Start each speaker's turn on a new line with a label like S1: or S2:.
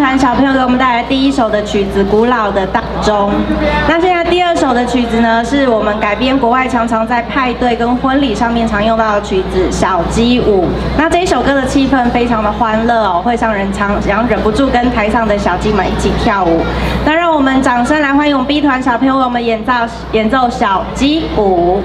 S1: 团小朋友给我们带来第一首的曲子《古老的大钟》。那现在第二首的曲子呢，是我们改编国外常常在派对跟婚礼上面常用到的曲子《小鸡舞》。那这一首歌的气氛非常的欢乐哦，会让人常想忍不住跟台上的小鸡们一起跳舞。那让我们掌声来欢迎我们 B 团小朋友为我们演奏演奏小鸡舞。